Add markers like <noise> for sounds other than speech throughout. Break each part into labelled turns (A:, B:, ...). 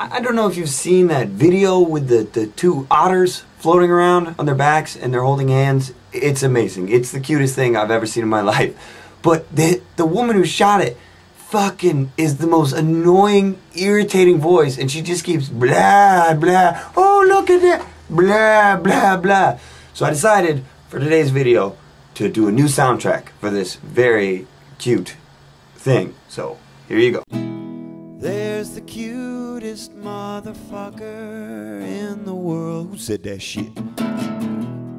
A: I don't know if you've seen that video with the, the two otters floating around on their backs and they're holding hands. It's amazing. It's the cutest thing I've ever seen in my <laughs> life. But the the woman who shot it fucking is the most annoying, irritating voice, and she just keeps blah blah. Oh look at that blah blah blah. So I decided for today's video to do a new soundtrack for this very cute thing. So here you go. There's the cutest motherfucker in the world. Who said that shit?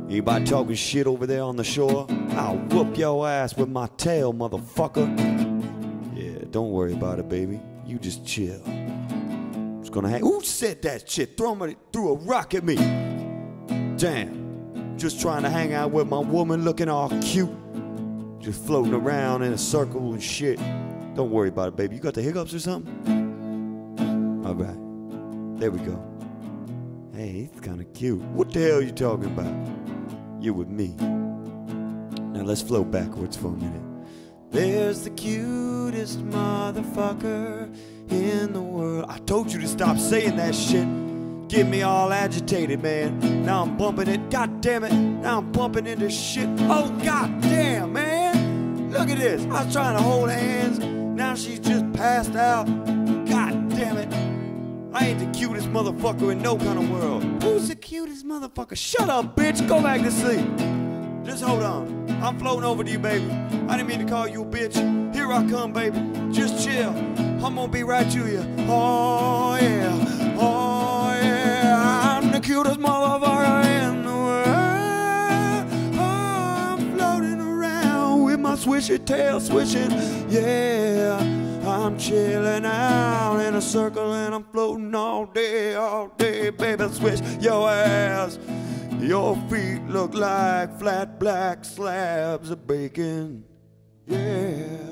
A: Anybody talking shit over there on the shore? I'll whoop your ass with my tail, motherfucker. Yeah, don't worry about it, baby. You just chill. Just gonna hang. Who said that shit? Throw me, threw a rock at me. Damn. Just trying to hang out with my woman looking all cute. Just floating around in a circle and shit. Don't worry about it, baby. You got the hiccups or something? All right. There we go. Hey, he's kind of cute. What the hell are you talking about? You with me. Now let's float backwards for a minute. There's the cutest motherfucker in the world. I told you to stop saying that shit. Get me all agitated, man. Now I'm bumping it. God damn it. Now I'm bumping into shit. Oh, god damn, man. Look at this. I was trying to hold hands. Now she's just passed out. I ain't the cutest motherfucker in no kind of world. Who's the cutest motherfucker? Shut up, bitch. Go back to sleep. Just hold on. I'm floating over to you, baby. I didn't mean to call you a bitch. Here I come, baby. Just chill. I'm gonna be right to you. Oh, yeah. Oh, yeah. I'm the cutest motherfucker in the world. Oh, I'm floating around with my swishy tail swishing. Yeah. I'm chilling out in a circle and I'm floating all day, all day, baby. Switch your ass. Your feet look like flat black slabs of bacon. Yeah.